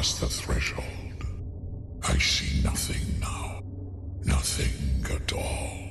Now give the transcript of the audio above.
past the threshold. I see nothing now. Nothing at all.